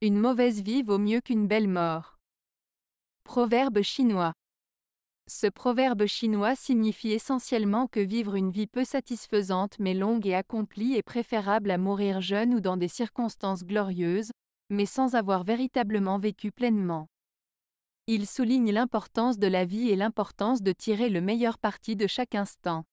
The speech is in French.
Une mauvaise vie vaut mieux qu'une belle mort. Proverbe chinois. Ce proverbe chinois signifie essentiellement que vivre une vie peu satisfaisante mais longue et accomplie est préférable à mourir jeune ou dans des circonstances glorieuses, mais sans avoir véritablement vécu pleinement. Il souligne l'importance de la vie et l'importance de tirer le meilleur parti de chaque instant.